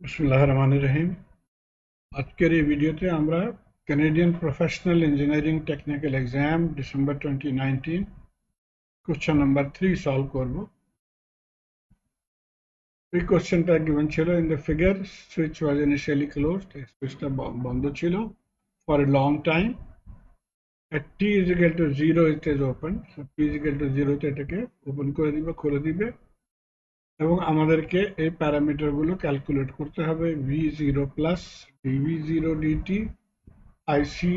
বিসমুল্লাহ রহমান রহিম আজকের এই ভিডিওতে আমরা Canadian professional engineering technical exam December twenty nineteen question number three solve করব এই কোশ্চেনটা গিভেন ছিল in the figure switch was initially closed সুইচটা বন্ধ ছিল for a long time at t is equal to 0 it is open so t is equal to 0 তে এটাকে open করে দিবে খুলে দিবে এবং আমাদেরকে এই প্যারামিটারগুলো ক্যালকুলেট করতে হবে V zero plus DV zero DT IC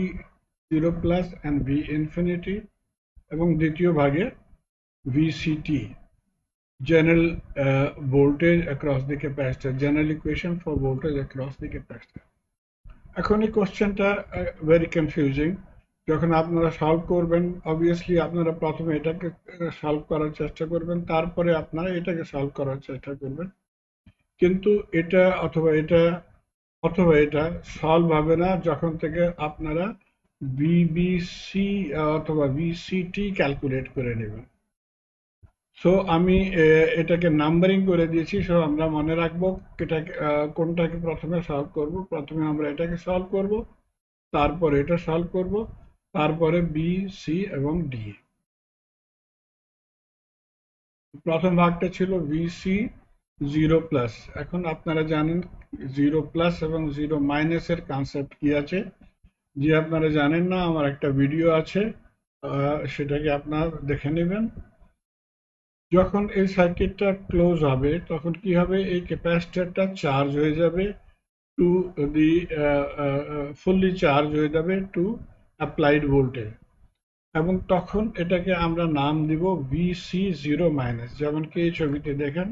zero plus and V infinity এবং দ্বিতীয় ভাগে VCT general voltage across the capacitor general equation for voltage across the capacitor এখন এই কোশ্চেনটা ভেরি কনফিউজিং যখন আপনারা সলভ করবেন অবভিয়াসলি আপনারা প্রথমে এটাকে সলভ করার চেষ্টা করবেন, তারপরে আপনারা এটাকে সলভ করার চেষ্টা করবেন। কিন্তু এটা অথবা এটা অথবা এটা সলভ হবে না যখন থেকে আপনারা বিবিসি অথবা বিসিটি ক্যালকুলেট করে নেবেন। সো আমি এটাকে নাম্বারিং করে দিয়েছি সো আমরা মনে রাখব এটাকে কোনটাকে প্রথমে সলভ করব, প্রথমে আমরা এটাকে সলভ করব, তারপর এটা সলভ করব। তারপরে বি সি এবং ডি প্রথম ভাগটা ছিল ভিসি জিরো প্লাস এখন আপনারা জানেন জিরো প্লাস এবং জিরো মাইনাসের কনসেপ্ট কি আছে? যে আপনারা জানেন না, আমার একটা ভিডিও আছে সেটাকে আপনার দেখে নেবেন। যখন এই সার্কিটটা ক্লোজ হবে, তখন কি হবে? এই ক্যাপাসিটারটা চার্জ হয়ে যাবে টু দি ফুললি চার্জ হয়ে যাবে টু অ্যাপ্লাইড ভোল্টেজ এবং তখন এটাকে আমরা নাম দিব ভিসি জিরো মাইনাস যেমন কি এই ছবিতে দেখেন।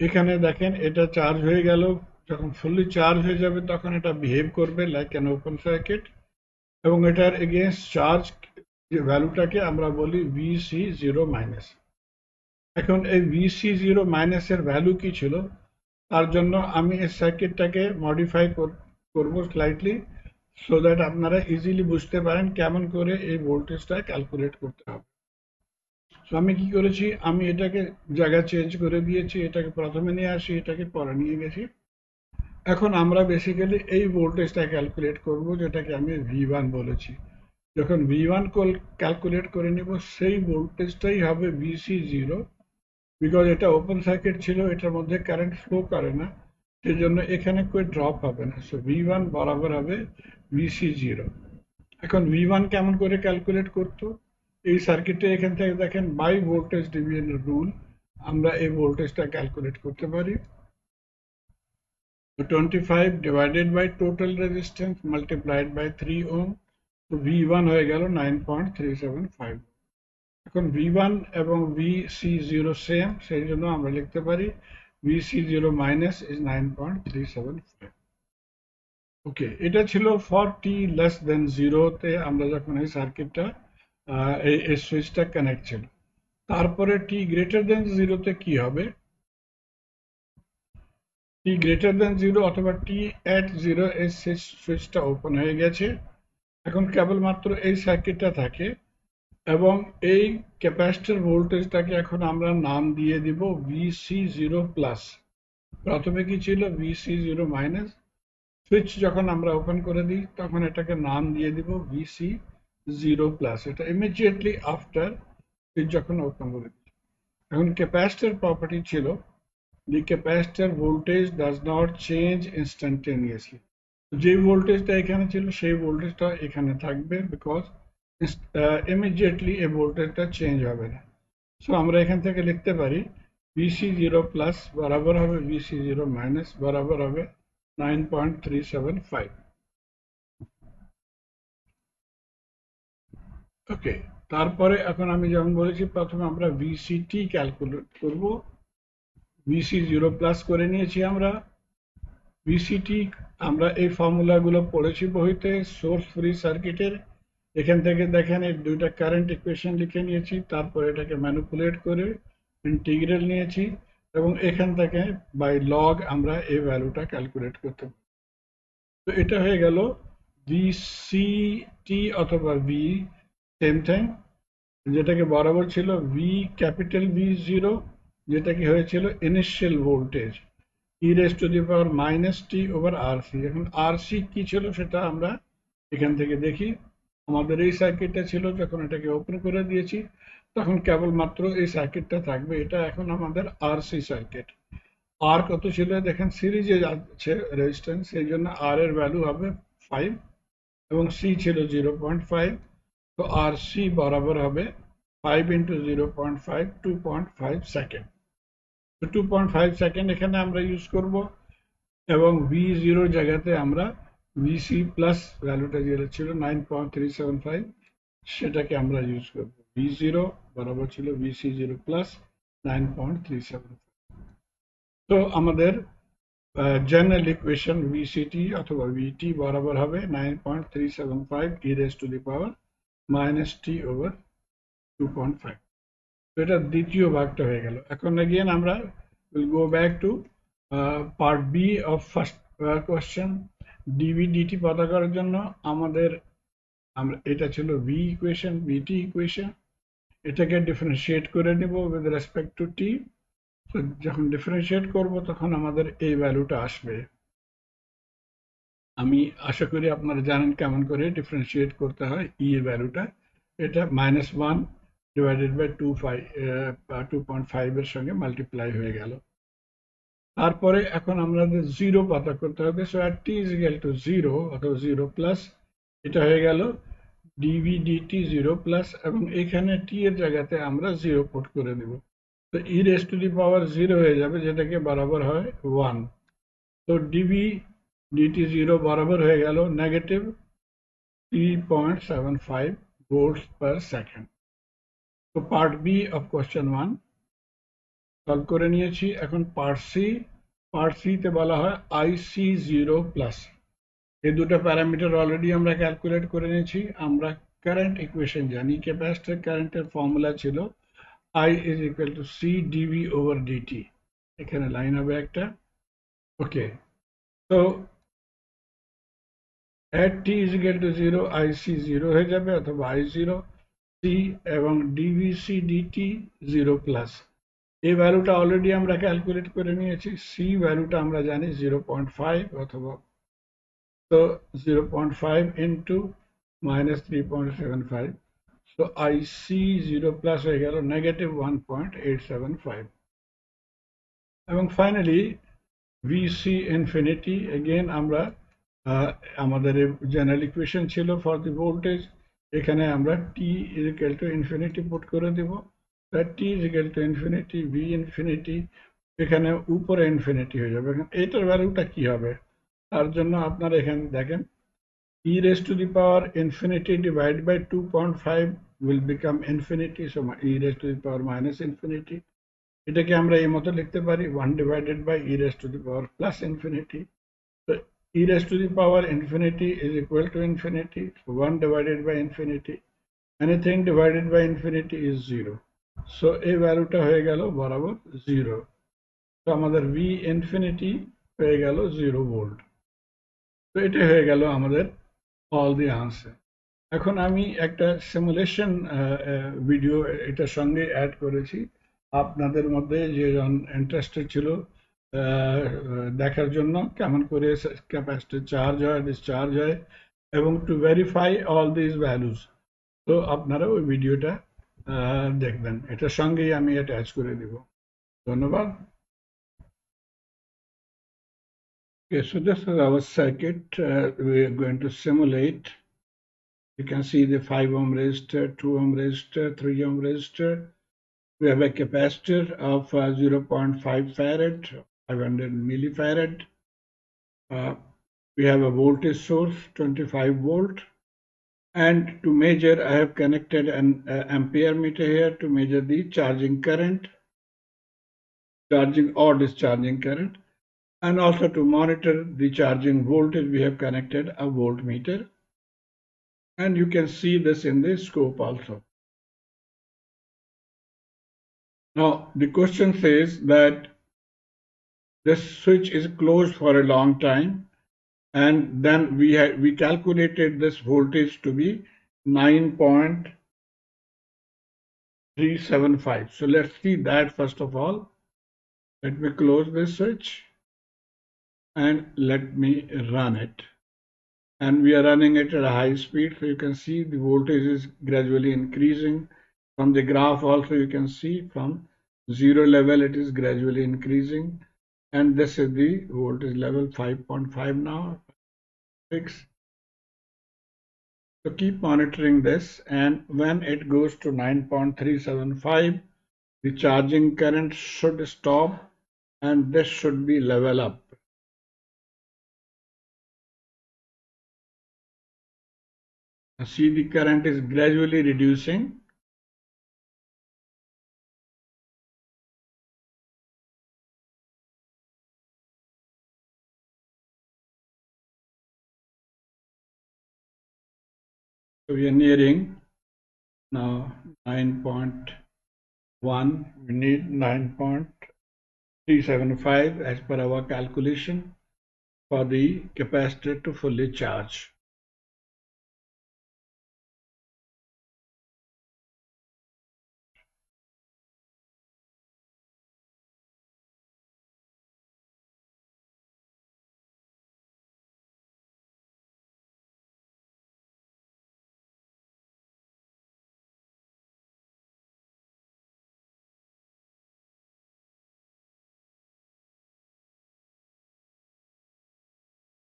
এখানে দেখেন এটা চার্জ হয়ে গেল, যখন ফুললি চার্জ হয়ে যাবে তখন এটা বিহেভ করবে লাইক অ্যান ওপেন সার্কিট এবং এটার এগেনস্ট চার্জ যে ভ্যালুটাকে আমরা বলি ভিসি জিরো মাইনাস এখন এই ভিসি জিরো মাইনাসের ভ্যালু কি ছিল? তার জন্য আমি এই সার্কিটটাকে মডিফাই করব স্লাইটলি সো দ্যাট আপনারা ইজিলি বুঝতে পারেন কেমন করে এই ভোল্টেজটা ক্যালকুলেট করতে হবে। সো আমি কি করেছি? আমি এটাকে জায়গা চেঞ্জ করে দিয়েছি, এটাকে প্রথমে নিয়ে আসি, এটাকে পরে নিয়ে গেছি। এখন আমরা বেসিক্যালি এই ভোল্টেজটা ক্যালকুলেট করব, যেটাকে আমি ভি ওয়ান বলেছি। যখন ভি ওয়ান ক্যালকুলেট করে নিব, সেই ভোল্টেজটাই হবে ভিসি জিরো বিকজ এটা ওপেন সার্কিট ছিল, এটার মধ্যে কারেন্ট ফ্লো করে না। সেজন্য এখানে કોઈ ড্রপ হবে না। সো ভি ওয়ান বরাবর হবে ভিসি জিরো এখন ভি ওয়ান কেমন করে ক্যালকুলেট করতো? এই সার্কিটে এখান থেকে দেখেন বাই ভোল্টেজ ডিভিশনের রুল আমরা এই ভোল্টেজটা ক্যালকুলেট করতে পারি। Twenty five divided by total resistance multiplied by three ohm তো ভি ওয়ান হয়ে গেল nine point three seven five এখন ভি ওয়ান এবং ভি সি জিরো সেম সেই জন্য আমরা লিখতে পারি VC zero minus is nine point three seven five okay এটা ছিল ফর টি লেস দেন জিরোতে আমরা যখন এই সার্কিটটা এই সুইচটা কানেক্ট ছিল। তারপরে টি গ্রেটার দেন জিরোতে কি হবে? টি গ্রেটার দেন জিরো অথবা টি অ্যাট জিরো এই সুইচটা ওপেন হয়ে গেছে। এখন কেবলমাত্র এই সার্কিটটা থাকে। এবং এই ক্যাপাসিটার ভোল্টেজটাকে এখন আমরা নাম দিয়ে দিব ভিসি জিরো প্লাস প্রথমে কি ছিল? ভিসি জিরো মাইনাস সুইচ যখন আমরা ওপেন করে দিই, তখন এটাকে নাম দিয়ে দিব ভিসি জিরো প্লাস এটা ইমিডিয়েটলি আফটার সুইচ যখন ওপেন করে দিই। এখন ক্যাপাসিটর প্রপার্টি ছিল। The capacitor voltage does not change instantaneously যে ভোল্টেজটা এখানে ছিল, সেই ভোল্টেজটা এখানে থাকবে বিকজ ইমিডিয়েটলি এই ভোল্টেজটা চেঞ্জ হবে না। সো আমরা এখান থেকে লিখতে পারি ভিসি জিরো প্লাস বরাবর হবে ভিসি জিরো মাইনাস বরাবর হবে nine point three seven five okay তারপরে এখন আমি যেমন বলেছি, প্রথমে আমরা ভিসিটি ক্যালকুলেট করব। ভিসি জিরো প্লাস করে নিয়েছি আমরা। ভিসিটি আমরা এই ফর্মুলাগুলো পড়েছি বইতে সোর্স ফ্রি সার্কিটের এখান থেকে দেখেন এই দুইটা কারেন্ট ইকুয়েশন লিখে নিয়েছি, তারপর এটাকে ম্যানুপুলেট করে ইন্টিগ্রাল নিয়েছি এবং এখান থেকে বাই লগ আমরা এই ভ্যালুটা ক্যালকুলেট করতে তো এটা হয়ে গেল ভি সি টি অথবা ভি সেম থিং যেটাকে বরাবর ছিল ভি ক্যাপিটাল ভি জিরো যেটা কি হয়েছিল initial voltage E raise to the power minus T over R C এখন আর সি কি ছিল সেটা আমরা এখান থেকে দেখি। আমাদের এই সার্কিটটা ছিল যখন এটাকে ওপেন করে দিয়েছি, তখন কেবলমাত্র এই সার্কিটটা থাকবে। এটা এখন আমাদের আর সি সার্কিট আর কত ছিল? দেখেন সিরিজে যাচ্ছে রেজিস্ট্যান্স সেই জন্য আর এর ভ্যালু হবে ফাইভ এবং সি ছিল জিরো পয়েন্ট ফাইভ তো আর সি বরাবর হবে five into zero point five two point five second তো টু পয়েন্ট ফাইভ সেকেন্ড এখানে আমরা ইউজ করব এবং ভি জিরোর জায়গাতে আমরা ভিসি প্লাস ভ্যালুটা যেটা ছিল nine point three seven five সেটাকে আমরা ইউজ করব। ভি জিরো বরাবর ছিল VC zero plus nine point three seven তো আমাদের জেনারেল ইকুয়েশন ভিসিটি অথবা ভিটি বরাবর হবে nine point three seven five E raise to the power minus T over two point five তো এটা দ্বিতীয় ভাগটা হয়ে গেল। এখন এগেন আমরা will go back to part B of first question DV DT পতা জন্য আমাদের, আমরা, এটা ছিল ভি ইকুয়েশন ভিটি ইকুয়েশন এটাকে ডিফারেন্সিয়েট করে নেব উইথ রেসপেক্ট টু টি তো যখন ডিফারেন্সিয়েট করব, তখন আমাদের এই ভ্যালুটা আসবে। আমি আশা করি আপনারা জানেন কেমন করে ডিফারেন্সিয়েট করতে হয় ই এর ভ্যালুটা এটা minus one divided by two five two point ফাইভের সঙ্গে মাল্টিপ্লাই হয়ে গেল। তারপরে এখন আমাদের জিরো পাতা করতে হবে so R T is equal to zero অথবা জিরো প্লাস এটা হয়ে গেল ডিভি ডিটি জিরো প্লাস এবং এখানে টি এর জায়গাতে আমরা জিরো পুট করে দেব। তো E raise to the power zero হয়ে যাবে, যেটাকে বরাবর হয় ওয়ান তো ডিভি ডিটি জিরো বরাবর হয়ে গেল negative three point seven five volts per second তো part B of question one solve করে নিয়েছি। এখন পার্ট সি পার্ট বলা হয় আইসি জিরো প্লাস এই দুটো প্যারামিটার অলরেডি আমরা ক্যালকুলেট করে নিয়েছি। আমরা কারেন্ট ইকুয়েশন জানি ক্যাপাসিটর কারেন্টের ফর্মুলা ছিল I is equal to C DV over DT এখানে লাইন হবে একটা। ওকে তো at t is equal to 0 ic 0 হয়ে যাবে অথবা i 0 c এবং dvc dt 0 প্লাস এই ভ্যালুটা অলরেডি আমরা ক্যালকুলেট করে নিয়েছি সি ভ্যালুটা আমরা জানি 0.5 অথবা তো 0.5 into minus three point seven five তো আই সি জিরো প্লাস হয়ে গেল negative one point eight seven five এবং ফাইনালি vc ইনফিনিটি এগেন আমরা আমাদের জেনারেল ইকুয়েশন ছিল ফর দি ভোল্টেজ এখানে আমরা T is equal to infinity put করে দেব। T is equal to infinity v infinity এখানে উপরে ইনফিনিটি হয়ে যাবে এটার ভ্যালুটা কি হবে তার জন্য আপনারা এখানে দেখেন e raise to the power infinity divide by two point five will become infinity so e raise to the power minus infinity এটাকে আমরা এই মতো লিখতে পারি one divided by e raise to the power plus infinity e raised to the power infinity is equal to infinity. So 1 divided by infinity. Anything divided by infinity is 0. So a ভ্যালুটা হয়ে গেল বরাবর 0. তো আমাদের v infinity হয়ে গেল 0 volt তো এটা হয়ে গেল আমাদের অল দি আনসার এখন আমি একটা সিমুলেশন ভিডিও এটার সঙ্গে অ্যাড করেছি। আপনাদের মধ্যে যে ইন্টারেস্টেড ছিল দেখার জন্য কেমন করে ক্যাপাসিটি চার্জ হয় ডিসচার্জ হয়, এবং to verify all this values তো, আপনারা ওই ভিডিওটা দেখবেন এটার সঙ্গেই আমি অ্যাটাচ করে দিব ধন্যবাদ Okay, so this is our circuit. Uh, we are going to simulate. You can see the 5 ohm resistor, 2 ohm resistor, 3 ohm resistor. We have a capacitor of uh, 0.5 farad 500 millifarad. Uh, we have a voltage source 25 volt and to measure I have connected an uh, ampere meter here to measure the charging current charging or discharging current. And also to monitor the charging voltage we have connected a voltmeter and you can see this in the scope also. Now the question says that this switch is closed for a long time and then we had we calculated this voltage to be 9.375 so let's see that first of all. Let me close this switch and let me run it. And we are running it at a high speed. So you can see the voltage is gradually increasing. From the graph also you can see from zero level it is gradually increasing and this is the voltage level 5.5 now 6 so keep monitoring this and when it goes to 9.375 the charging current should stop and this should be level up. See the current is gradually reducing so we are nearing now 9.1 we need 9.375 as per our calculation for the capacitor to fully charge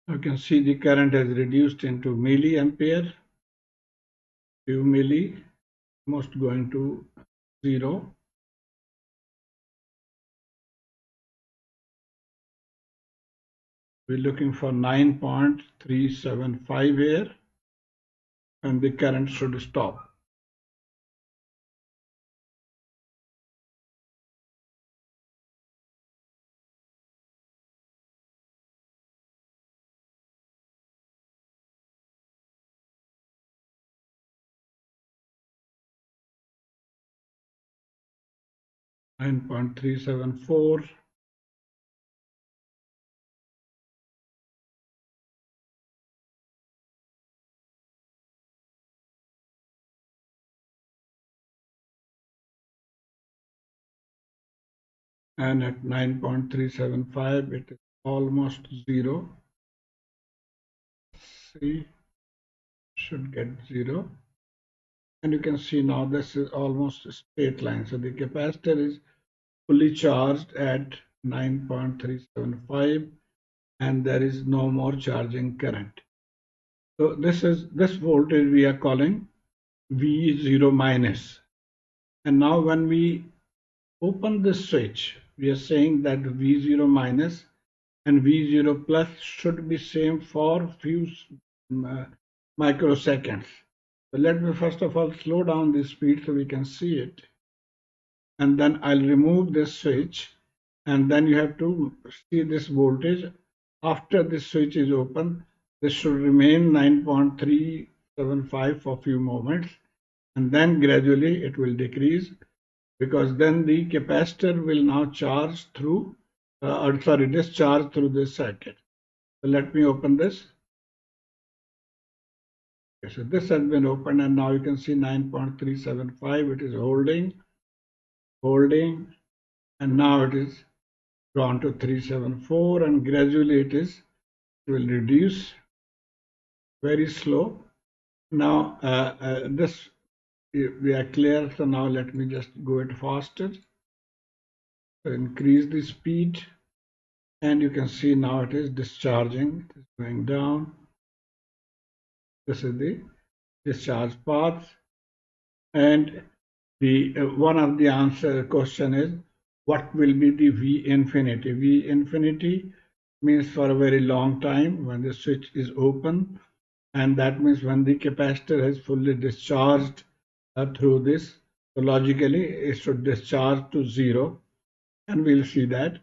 you can see the current has reduced into milliampere. Few milli almost going to zero. We're looking for 9.375 here and the current should stop 9.374 and at 9.375 it is almost zero. See should get zero. And you can see now this is almost a straight line. So the capacitor is fully charged at 9.375 and there is no more charging current. So this is this voltage we are calling v0 minus. And now when we open this switch we are saying that v0 minus and v0 plus should be same for few uh, microseconds. So let me first of all slow down the speed so we can see it and then I'll remove this switch and then you have to see this voltage. After this switch is open this should remain 9.375 for a few moments and then gradually it will decrease because then the capacitor will now charge through uh, or sorry discharge through this circuit. So let me open this. Okay, so this has been opened and now you can see 9.375 it is holding holding and now it is drawn to 374 and gradually it is will reduce very slow. Now uh, uh, this we are clear so now let me just go it faster. So increase the speed and you can see now it is discharging it is going down. This is the discharge path and the uh, one of the answer question is what will be the V infinity? V infinity means for a very long time when the switch is open and that means when the capacitor has fully discharged uh, through this so logically it should discharge to zero and we'll see that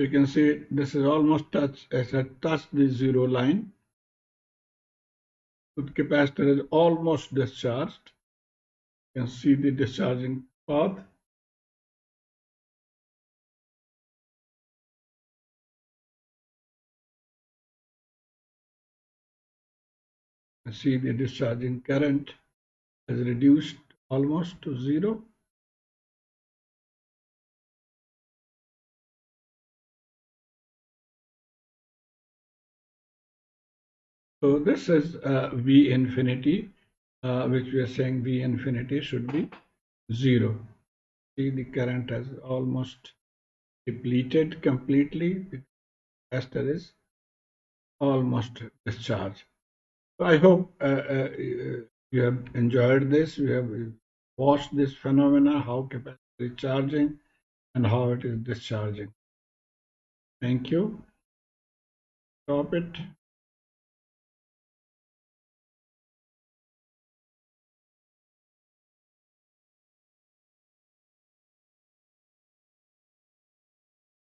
you can see this is almost touch as I touch the zero line. The capacitor is almost discharged. You can see the discharging path. you see the discharging current has reduced almost to zero. So this is uh, V infinity, uh, which we are saying V infinity should be zero. See the current has almost depleted completely. The capacitor is almost discharged. So I hope uh, uh, you have enjoyed this. You have watched this phenomena, how capacitor is charging and how it is discharging. Thank you. Stop it.